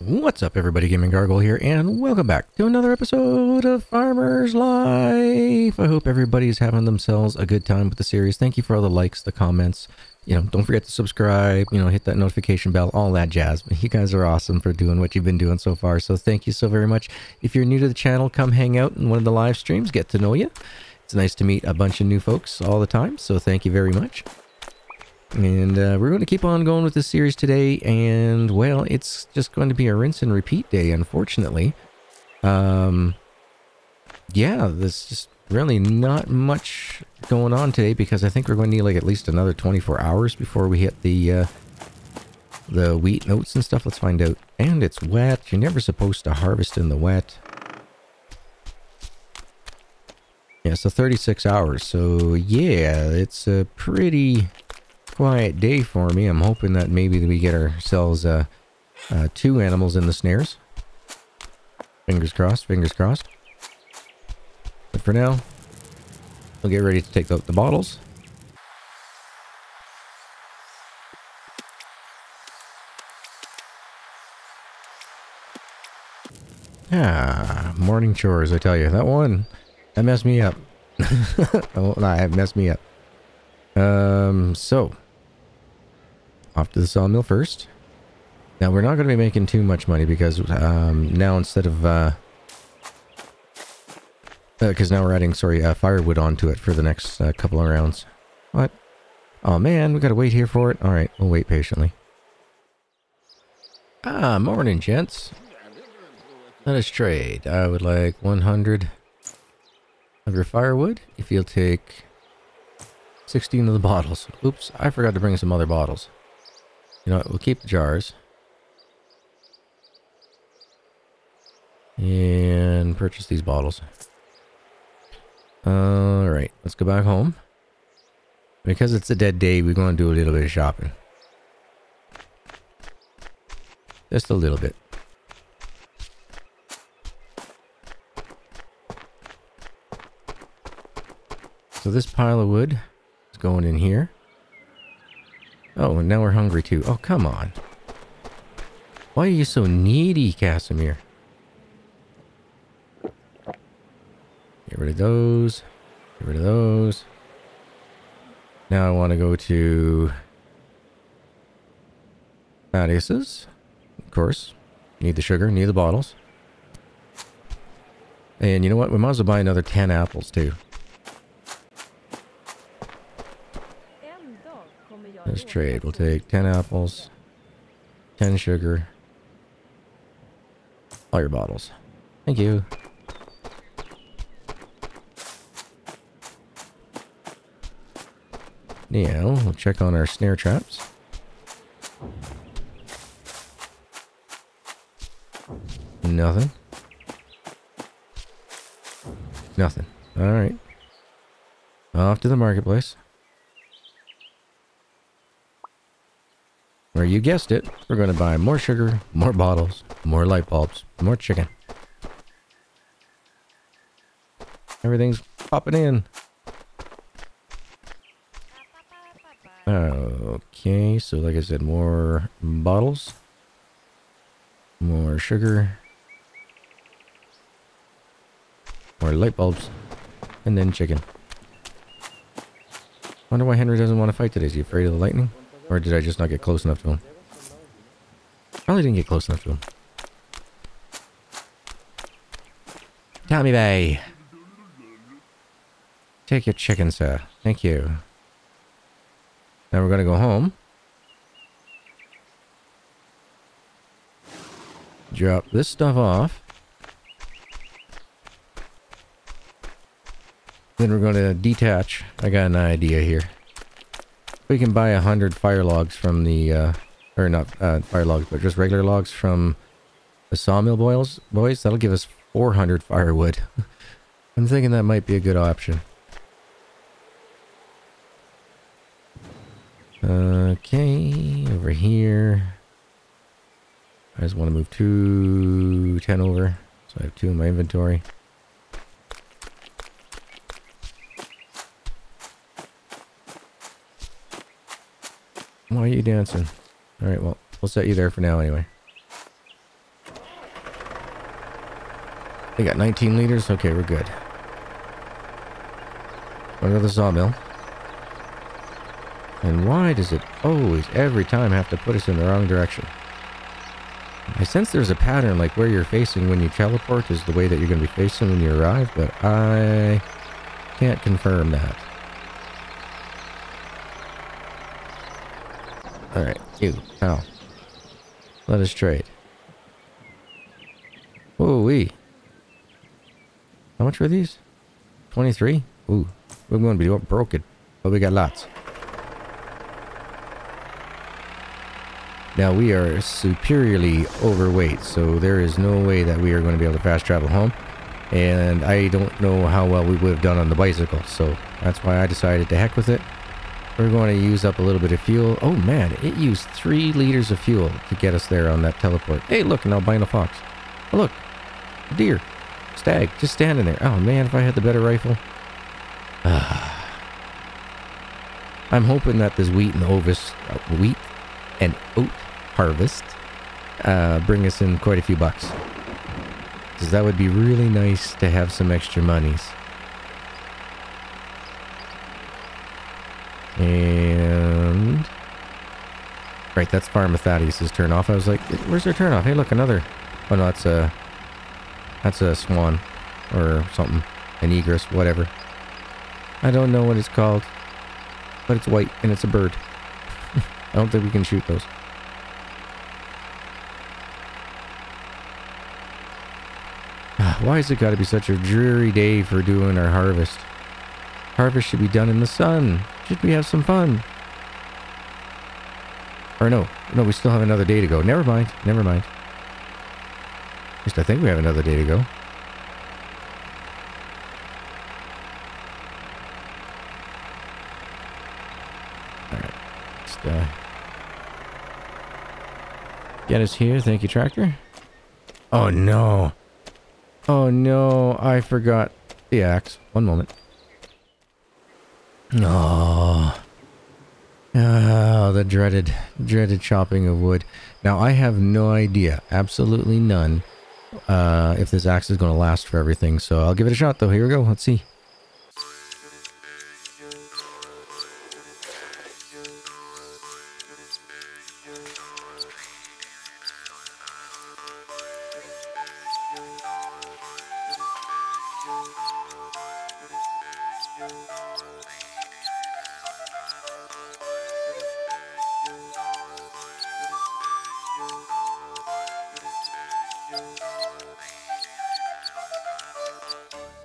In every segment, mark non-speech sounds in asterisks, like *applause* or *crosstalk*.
What's up, everybody? Gaming Gargoyle here, and welcome back to another episode of Farmer's Life. I hope everybody's having themselves a good time with the series. Thank you for all the likes, the comments. You know, don't forget to subscribe, you know, hit that notification bell, all that jazz. *laughs* You guys are awesome for doing what you've been doing so far, so thank you so very much. If you're new to the channel, come hang out in one of the live streams, get to know you. It's nice to meet a bunch of new folks all the time, so thank you very much. And uh, we're going to keep on going with this series today, and well, it's just going to be a rinse and repeat day, unfortunately. Um, yeah, there's just really not much going on today because I think we're going to need like at least another 24 hours before we hit the uh, the wheat notes and stuff. Let's find out. And it's wet. You're never supposed to harvest in the wet. Yeah, so 36 hours. So yeah, it's a pretty quiet day for me. I'm hoping that maybe we get ourselves uh, uh, two animals in the snares. Fingers crossed, fingers crossed. But for now, we'll get ready to take out the bottles. Ah, morning chores, I tell you. That one, that messed me up. oh, no, it messed me up. Um, so, off to the sawmill first. Now, we're not going to be making too much money because um, now instead of... Uh, because uh, now we're adding, sorry, uh, firewood onto it for the next uh, couple of rounds. What? Oh man, we gotta wait here for it? Alright, we'll wait patiently. Ah, morning, gents. Let us trade. I would like 100 of your firewood if you'll take 16 of the bottles. Oops, I forgot to bring some other bottles. You know what, we'll keep the jars. And purchase these bottles. Alright, let's go back home. Because it's a dead day, we're going to do a little bit of shopping. Just a little bit. So this pile of wood is going in here. Oh, and now we're hungry too. Oh, come on. Why are you so needy, Casimir? Get rid of those. Get rid of those. Now I want to go to Thaddeus's. Of course. Need the sugar, need the bottles. And you know what? We might as well buy another 10 apples too. Let's trade. We'll take 10 apples, 10 sugar, all your bottles. Thank you. Now, we'll check on our snare traps. Nothing. Nothing. Alright. Off to the marketplace. Where you guessed it, we're going to buy more sugar, more bottles, more light bulbs, more chicken. Everything's popping in. Okay, so like I said, more bottles, more sugar, more light bulbs, and then chicken. Wonder why Henry doesn't want to fight today. Is he afraid of the lightning? Or did I just not get close enough to him? Probably didn't get close enough to him. Tommy Bay. Take your chicken, sir. Thank you. Now we're to go home. Drop this stuff off. Then we're to detach. I got an idea here. We can buy a hundred fire logs from the, uh, or not uh, fire logs, but just regular logs from the sawmill boys. Boys, that'll give us 400 firewood. *laughs* I'm thinking that might be a good option. Okay, over here. I just want to move two, ten over. So I have two in my inventory. Why are you dancing? Alright, well, we'll set you there for now anyway. We got 19 liters. Okay, we're good. Go to the sawmill. And why does it always, every time, have to put us in the wrong direction? I sense there's a pattern, like where you're facing when you teleport is the way that you're going to be facing when you arrive, but I can't confirm that. Alright, you, pal. Let us trade. Ooh wee. How much were these? 23? Ooh, we're going to be broken. But we got lots. Now we are superiorly overweight, so there is no way that we are going to be able to fast travel home. And I don't know how well we would have done on the bicycle, so that's why I decided to heck with it. We're going to use up a little bit of fuel. Oh man, it used three liters of fuel to get us there on that teleport. Hey, look, an albino fox. Oh, look, deer, stag, just standing there. Oh man, if I had the better rifle. *sighs* I'm hoping that this wheat and ovis, uh, wheat and oat harvest uh, bring us in quite a few bucks. Because that would be really nice to have some extra monies. And... Right, that's Farmer Thaddeus' turn off. I was like, where's their turn off? Hey, look, another... Oh, no, that's a... That's a swan. Or something. An egress, whatever. I don't know what it's called. But it's white, and it's a bird. *laughs* I don't think we can shoot those. *sighs* Why has it got to be such a dreary day for doing our harvest? Harvest should be done in the sun. Should we have some fun? Or no, no, we still have another day to go. Never mind, never mind. At least I think we have another day to go. Alright, just uh, get us here. Thank you, tractor. Oh no. Oh no, I forgot the axe. One moment. Oh. Oh, the dreaded, dreaded chopping of wood. Now, I have no idea, absolutely none, uh, if this axe is going to last for everything. So I'll give it a shot, though. Here we go. Let's see.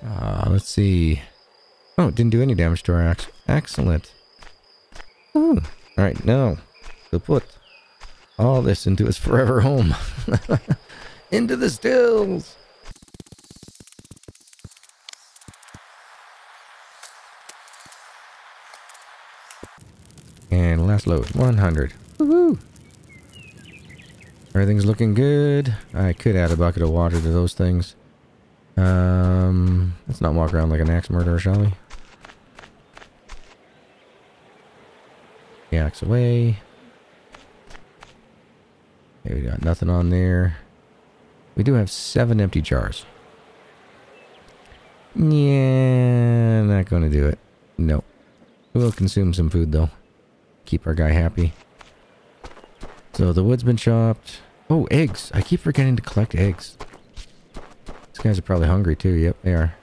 Uh, let's see. Oh, didn't do any damage to our axe. Excellent. Oh, all right, now to put all this into his forever home. *laughs* into the stills. And last load, 100. Woohoo! Everything's looking good. I could add a bucket of water to those things. Um, let's not walk around like an axe murderer, shall we? The axe away. Okay, we got nothing on there. We do have seven empty jars. Yeah, not gonna do it. Nope. We'll consume some food though. Keep our guy happy. So the wood's been chopped. Oh, eggs. I keep forgetting to collect eggs. Guys are probably hungry too. Yep, they are.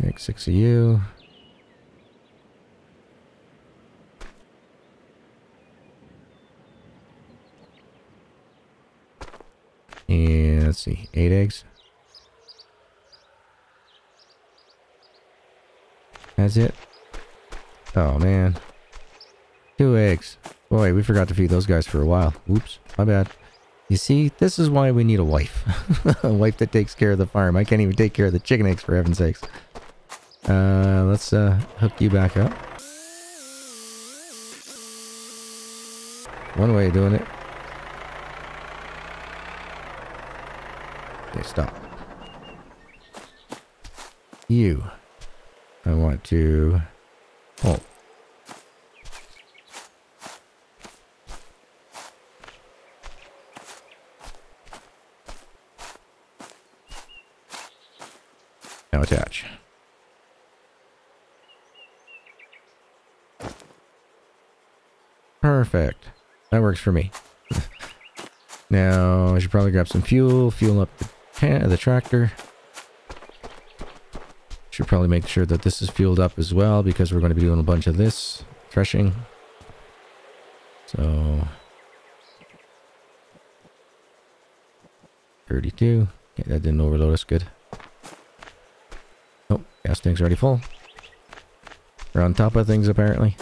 Take six of you. And let's see, eight eggs. That's it. Oh man. Two eggs. Boy, we forgot to feed those guys for a while. Oops, my bad. You see, this is why we need a wife. *laughs* a wife that takes care of the farm. I can't even take care of the chicken eggs for heaven's sakes. Uh, let's uh, hook you back up. One way of doing it. Okay, stop. You. I want to... Oh, Now attach. Perfect. That works for me. *laughs* now, I should probably grab some fuel, fuel up the, the tractor. Should probably make sure that this is fueled up as well because we're going to be doing a bunch of this threshing. So 32. Okay, that didn't overload us. Good. Gas tank's already full. We're on top of things apparently.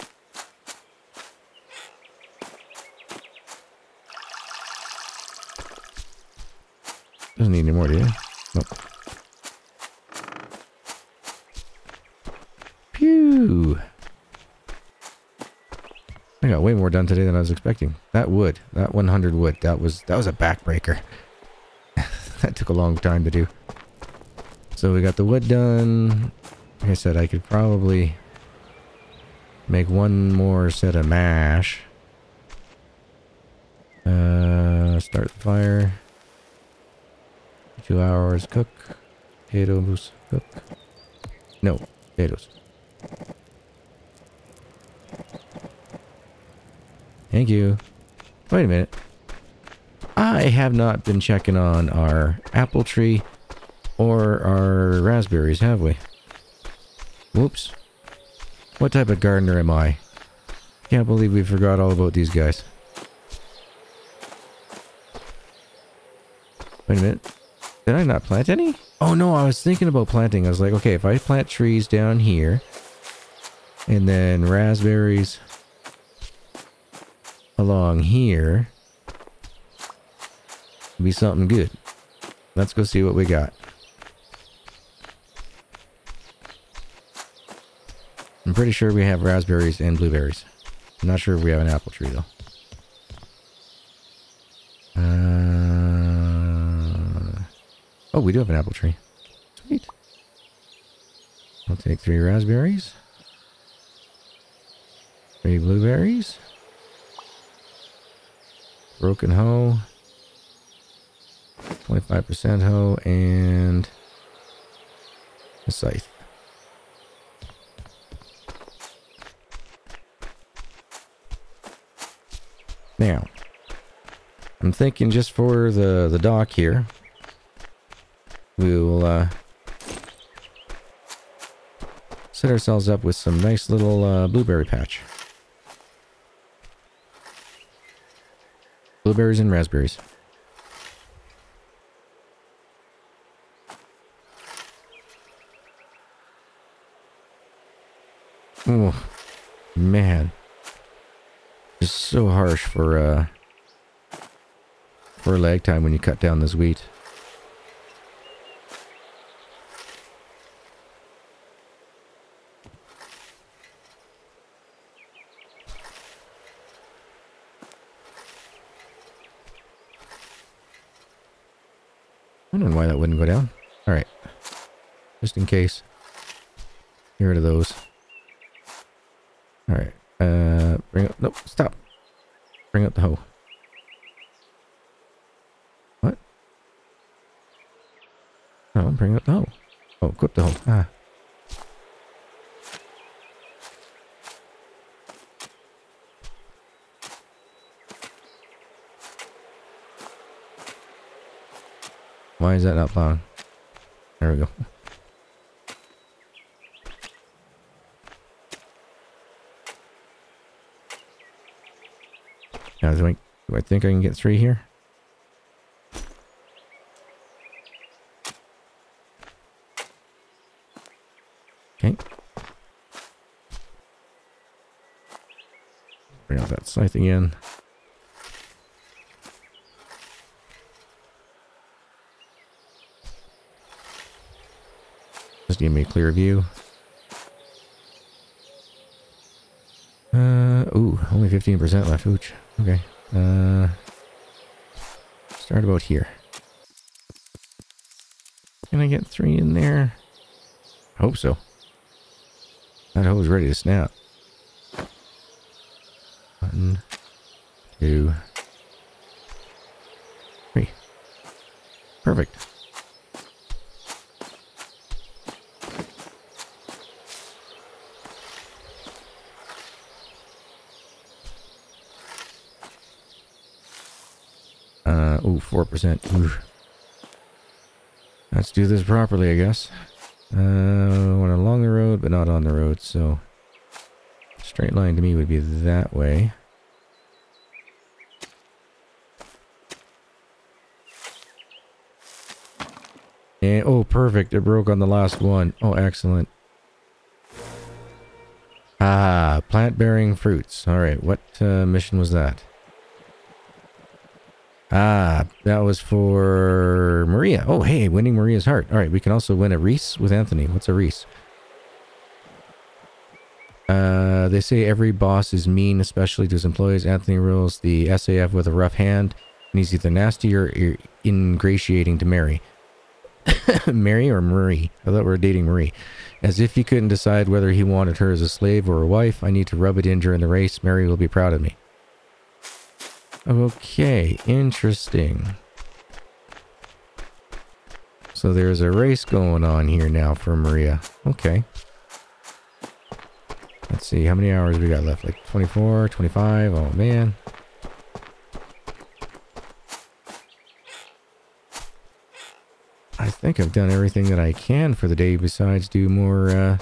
Doesn't need any more, do you? Nope. Phew. I got way more done today than I was expecting. That wood, that 100 wood, that was that was a backbreaker. *laughs* that took a long time to do. So we got the wood done. Like I said, I could probably make one more set of mash. Uh, start the fire. Two hours cook. Potatoes cook. No, potatoes. Thank you. Wait a minute. I have not been checking on our apple tree or our raspberries, have we? Whoops. What type of gardener am I? Can't believe we forgot all about these guys. Wait a minute. Did I not plant any? Oh no, I was thinking about planting. I was like, okay, if I plant trees down here, and then raspberries along here, be something good. Let's go see what we got. I'm pretty sure we have raspberries and blueberries. I'm not sure if we have an apple tree though. Uh, oh, we do have an apple tree. Sweet. I'll take three raspberries. Three blueberries. Broken hoe. 25% hoe and a scythe. Now, I'm thinking just for the, the dock here, we will uh, set ourselves up with some nice little uh, blueberry patch. Blueberries and raspberries. Oh, man. It's so harsh for, uh, for lag time when you cut down this wheat. wondering why that wouldn't go down. Alright. Just in case. Get rid of those. Alright. Uh, bring up... Nope, stop. Bring up the hoe. What? Oh, bring up the hoe. Oh, equip the hoe. Ah. Why is that not plowing? There we go. Now, do I, do I think I can get three here? Okay. Bring out that scythe again. Just give me a clear view. Uh, ooh, only 15% left. Ooch. Okay. Uh, start about here. Can I get three in there? I hope so. That hose ready to snap. One, two, three. Perfect. 4%. Let's do this properly, I guess. Uh, went along the road, but not on the road, so... Straight line to me would be that way. And, oh, perfect. It broke on the last one. Oh, excellent. Ah, plant-bearing fruits. All right, what uh, mission was that? Ah, that was for Maria. Oh, hey, winning Maria's heart. All right, we can also win a Reese with Anthony. What's a Reese? Uh, they say every boss is mean, especially to his employees. Anthony rules the SAF with a rough hand, and he's either nasty or ingratiating to Mary. *laughs* Mary or Marie? I thought we were dating Marie. As if he couldn't decide whether he wanted her as a slave or a wife, I need to rub it in during the race. Mary will be proud of me. Okay, interesting. So there's a race going on here now for Maria. Okay. Let's see, how many hours we got left? Like 24, 25? Oh, man. I think I've done everything that I can for the day besides do more uh,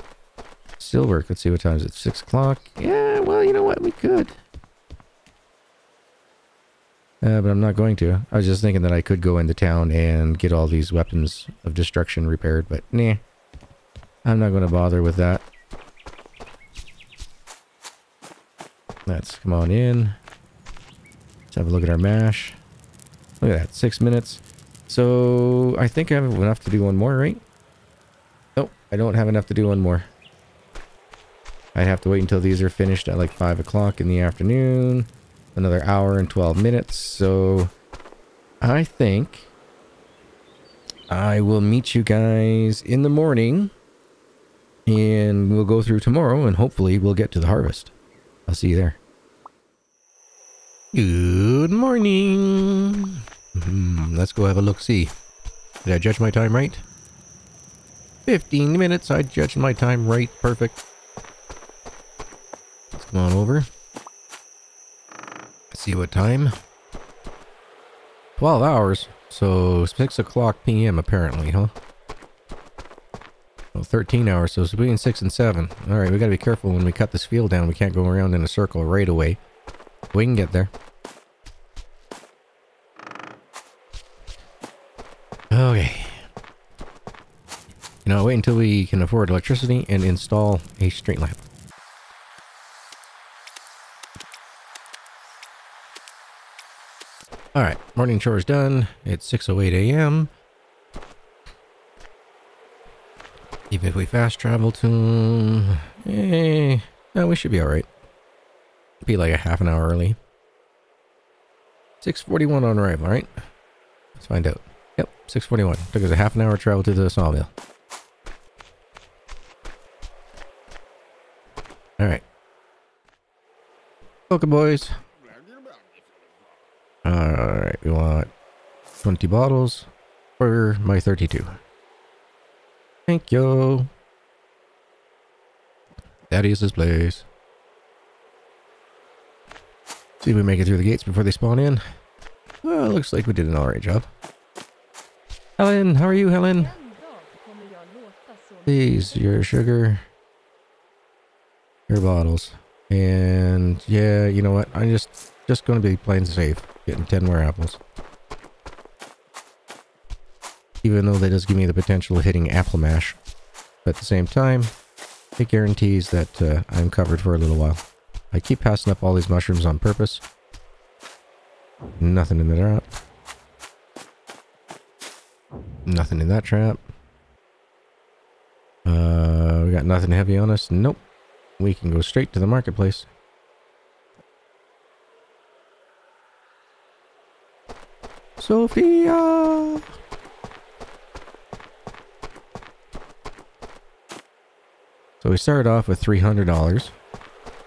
still work. Let's see what time is it? 6 o'clock? Yeah, well, you know what? We could. Uh, but I'm not going to. I was just thinking that I could go into town and get all these weapons of destruction repaired, but nah. I'm not going to bother with that. Let's come on in. Let's have a look at our mash. Look at that, six minutes. So, I think I have enough to do one more, right? Nope, I don't have enough to do one more. I'd have to wait until these are finished at like 5 o'clock in the afternoon. Another hour and 12 minutes. So, I think I will meet you guys in the morning. And we'll go through tomorrow and hopefully we'll get to the harvest. I'll see you there. Good morning. Hmm, let's go have a look-see. Did I judge my time right? 15 minutes. I judged my time right. Perfect. Let's come on over. See what time. 12 hours. So 6 o'clock p.m. apparently, huh? Well, 13 hours, so it's between 6 and 7. Alright, we gotta be careful when we cut this field down. We can't go around in a circle right away. We can get there. Okay. You know, wait until we can afford electricity and install a street lamp. Alright, morning chores done. It's 6.08 a.m. Even if we fast travel to... Eh, no, we should be alright. Be like a half an hour early. 6.41 on arrival, right? Let's find out. Yep, 6.41. Took us a half an hour travel to the sawmill. Alright. Welcome, boys. We want 20 bottles for my 32. Thank you. That is his place. See if we make it through the gates before they spawn in. Well, looks like we did an alright job. Helen, how are you, Helen? Please, your sugar. Your bottles. And yeah, you know what? I'm just just going to be playing safe. Getting 10 more apples even though that does give me the potential of hitting apple mash. But at the same time, it guarantees that uh, I'm covered for a little while. I keep passing up all these mushrooms on purpose. Nothing in the trap. Nothing in that trap. Uh, we got nothing heavy on us. Nope. We can go straight to the marketplace. Sophia! So we started off with $300.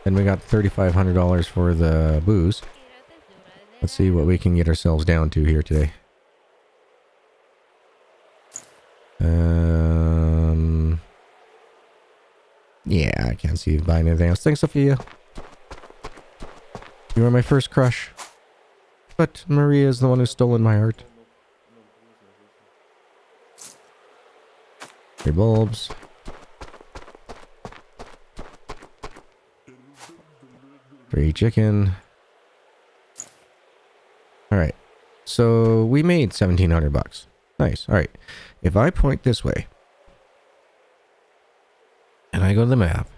Then we got $3,500 for the booze. Let's see what we can get ourselves down to here today. Um, yeah, I can't see you buying anything else. Thanks, Sophia. You were my first crush. But Maria is the one who's stolen my heart. Three bulbs. Free chicken. Alright. So we made 1700 bucks. Nice. Alright. If I point this way and I go to the map,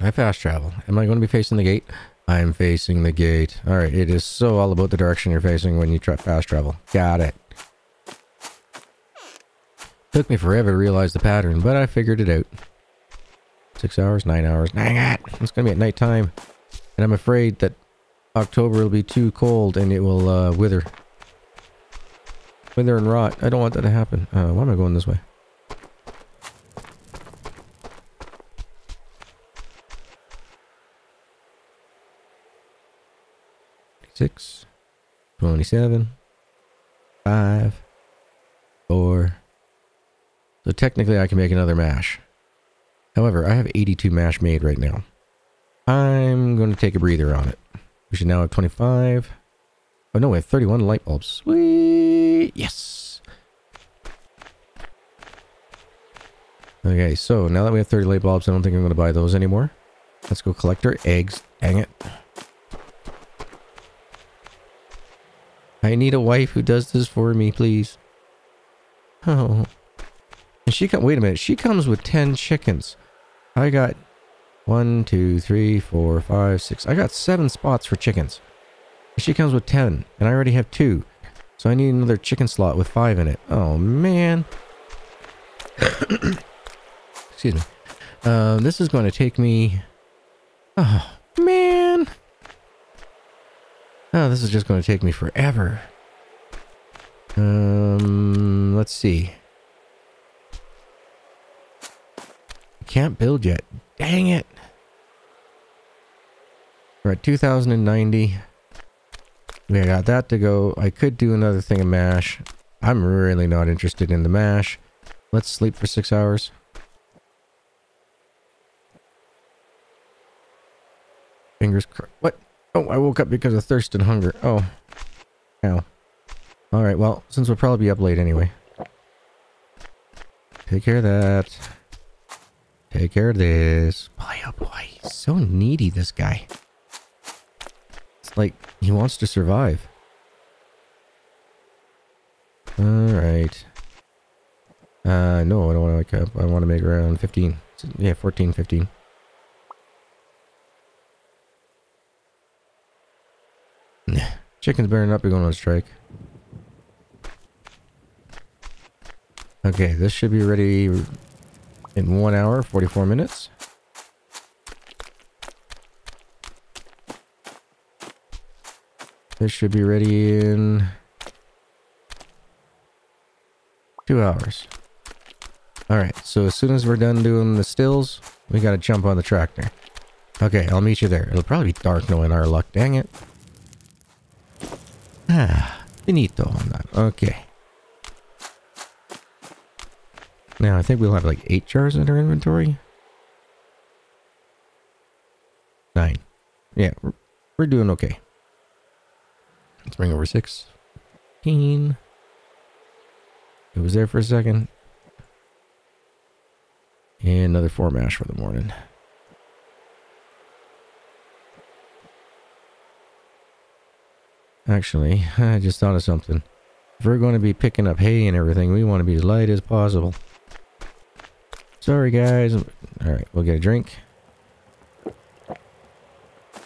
I fast travel. Am I going to be facing the gate? I'm facing the gate. Alright, it is so all about the direction you're facing when you try fast travel. Got it. Took me forever to realize the pattern, but I figured it out. Six hours, nine hours. Dang it! It's gonna be at night time. And I'm afraid that October will be too cold and it will uh, wither. Wither and rot. I don't want that to happen. Uh, why am I going this way? Six, 27, 5, 4. So technically I can make another mash. However, I have 82 mash made right now. I'm going to take a breather on it. We should now have 25. Oh no, we have 31 light bulbs. Sweet! Yes! Okay, so now that we have 30 light bulbs, I don't think I'm going to buy those anymore. Let's go collect our eggs. Dang it. I need a wife who does this for me, please. Oh. And she come. Wait a minute. She comes with 10 chickens. I got one, two, three, four, five, six. I got seven spots for chickens. She comes with 10, and I already have two. So I need another chicken slot with five in it. Oh, man. *coughs* Excuse me. Um, this is going to take me... Oh, man. Oh, this is just going to take me forever. Um, let's see. Can't build yet. Dang it. We're at 2090. We got that to go. I could do another thing of mash. I'm really not interested in the mash. Let's sleep for six hours. Fingers crossed. What? Oh, I woke up because of thirst and hunger. Oh. Ow. Alright, well, since we'll probably be up late anyway. Take care of that. Take care of this. Boy, oh boy. So needy, this guy. It's like, he wants to survive. Alright. Uh, no, I don't want to wake up. I want to make around 15. Yeah, 14, 15. Chickens better not be going on strike. Okay, this should be ready in 1 hour, 44 minutes. This should be ready in two hours. Alright, so as soon as we're done doing the stills, we gotta jump on the tractor. Okay, I'll meet you there. It'll probably be dark knowing our luck, dang it. Ah, *sighs* finito on that. Okay. Now, I think we'll have like eight jars in our inventory. Nine. Yeah, we're doing okay. Let's bring over six. 16. It was there for a second. And another four mash for the morning. Actually, *laughs* I just thought of something. If we're going to be picking up hay and everything, we want to be as light as possible. Sorry, guys. Alright, we'll get a drink.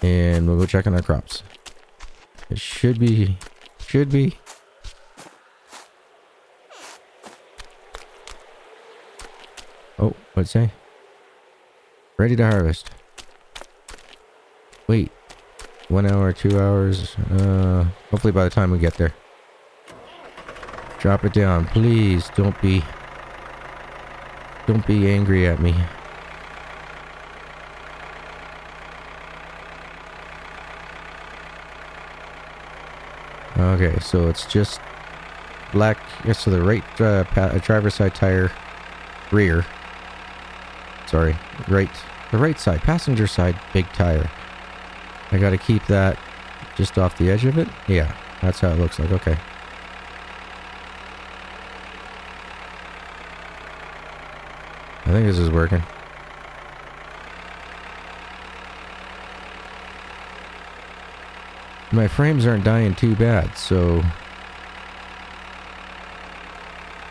And we'll go check on our crops. It should be, should be. Oh, what'd say? Ready to harvest. Wait. One hour, two hours. Uh, hopefully by the time we get there. Drop it down. Please don't be... Don't be angry at me. Okay, so it's just black. So the right uh, uh, driver's side tire, rear. Sorry, right, the right side, passenger side, big tire. I got to keep that just off the edge of it. Yeah. That's how it looks like. Okay. I think this is working. My frames aren't dying too bad, so...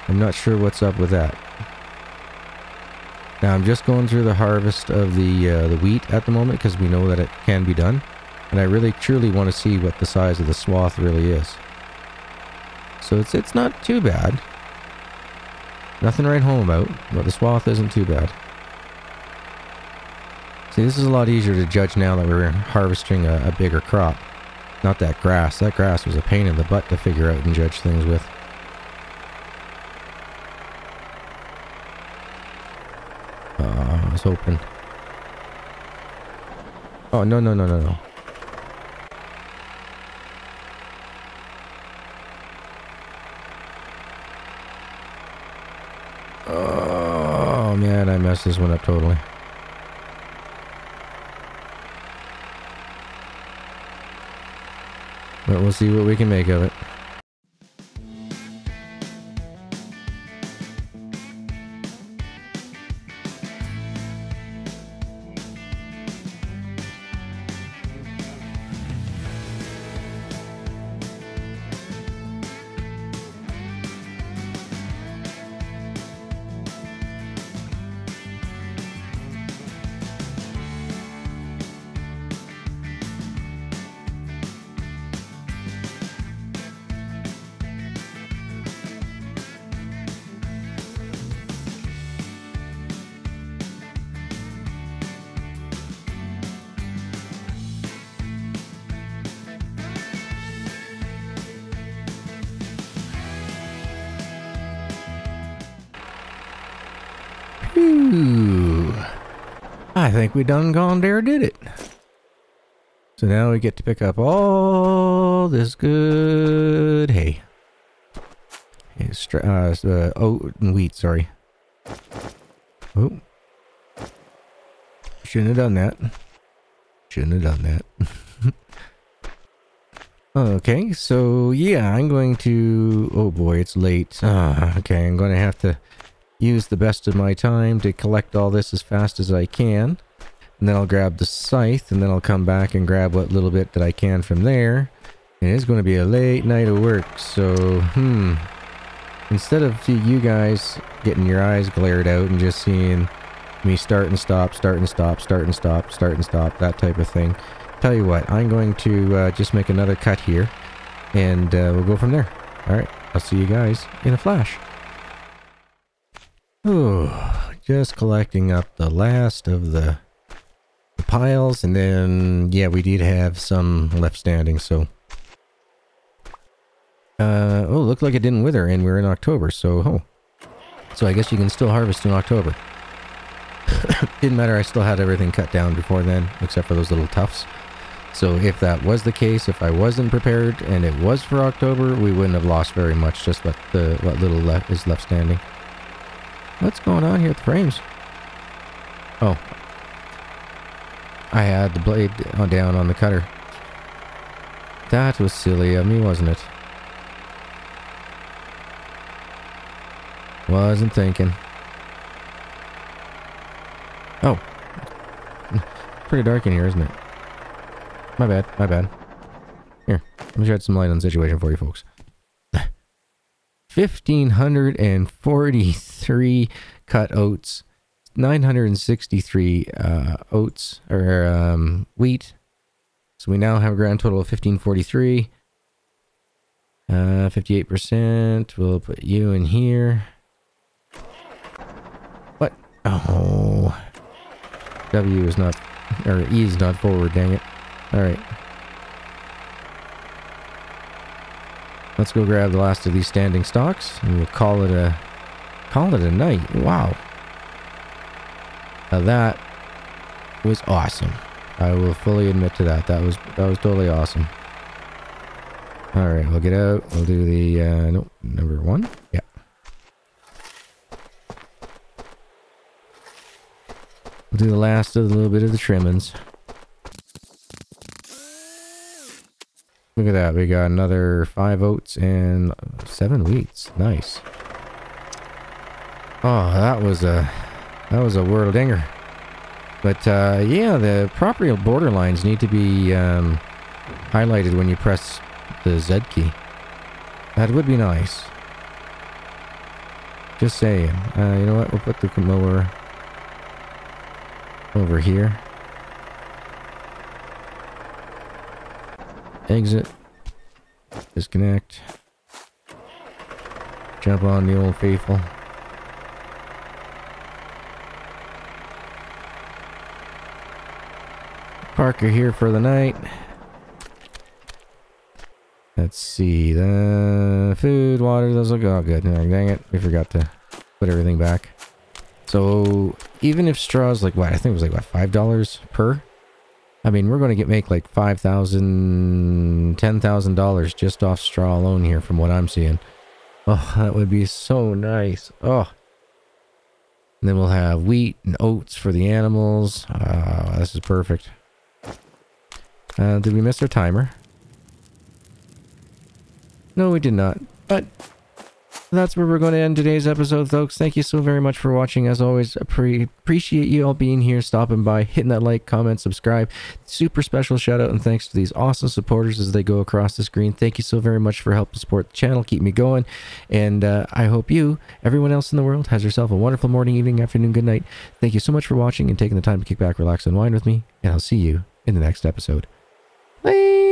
I'm not sure what's up with that. Now I'm just going through the harvest of the uh, the wheat at the moment because we know that it can be done. And I really truly want to see what the size of the swath really is. So it's it's not too bad. Nothing write home about, but the swath isn't too bad. See, this is a lot easier to judge now that we're harvesting a, a bigger crop. Not that grass. That grass was a pain in the butt to figure out and judge things with. Uh, I hoping. Oh, no, no, no, no, no. Oh, man, I messed this one up totally. But we'll see what we can make of it. I think we done gone there did it. So now we get to pick up all this good hay. hay uh, uh, oat and wheat, sorry. Oh. Shouldn't have done that. Shouldn't have done that. *laughs* okay, so yeah, I'm going to... Oh boy, it's late. Uh, okay, I'm going to have to use the best of my time to collect all this as fast as I can. And then I'll grab the scythe, and then I'll come back and grab what little bit that I can from there. It's going to be a late night of work, so, hmm. Instead of you guys getting your eyes glared out and just seeing me start and stop, start and stop, start and stop, start and stop, that type of thing. Tell you what, I'm going to uh, just make another cut here, and uh, we'll go from there. Alright, I'll see you guys in a flash. Oh, just collecting up the last of the, the piles, and then, yeah, we did have some left standing, so... Uh, oh, looked like it didn't wither, and we're in October, so, oh. So I guess you can still harvest in October. *coughs* didn't matter, I still had everything cut down before then, except for those little tufts. So if that was the case, if I wasn't prepared, and it was for October, we wouldn't have lost very much, just what, the, what little left is left standing. What's going on here with the frames? Oh. I had the blade down on the cutter. That was silly of me, wasn't it? Wasn't thinking. Oh. *laughs* Pretty dark in here, isn't it? My bad, my bad. Here, let me shed some light on the situation for you folks. 1,543 cut oats, 963 uh, oats, or um, wheat. So we now have a grand total of 1,543. Uh, 58%. We'll put you in here. What? Oh. W is not, or E is not forward, dang it. Alright. Let's go grab the last of these standing stocks and we'll call it a call it a night. Wow. Now that was awesome. I will fully admit to that. That was that was totally awesome. All right, we'll get out. We'll do the uh, no number one. Yeah. We'll do the last of a little bit of the trimmings. Look at that. We got another five oats and seven wheats. Nice. Oh, that was a that was a world dinger. But uh, yeah, the property borderlines need to be um, highlighted when you press the Z key. That would be nice. Just saying. Uh, you know what? We'll put the mower over here. Exit. Disconnect. Jump on the old faithful. Parker here for the night. Let's see. The food, water, those look all good. Dang it. We forgot to put everything back. So even if straw's like what? I think it was like what five dollars per. I mean, we're going to get make like five thousand, ten thousand dollars just off straw alone here, from what I'm seeing. Oh, that would be so nice. Oh. And then we'll have wheat and oats for the animals. Uh, this is perfect. Uh, did we miss our timer? No, we did not. But that's where we're going to end today's episode, folks. Thank you so very much for watching. As always, pre appreciate you all being here, stopping by, hitting that like, comment, subscribe. Super special shout out and thanks to these awesome supporters as they go across the screen. Thank you so very much for helping support the channel, keep me going. And uh, I hope you, everyone else in the world, has yourself a wonderful morning, evening, afternoon, good night. Thank you so much for watching and taking the time to kick back, relax, and wine with me. And I'll see you in the next episode. Bye.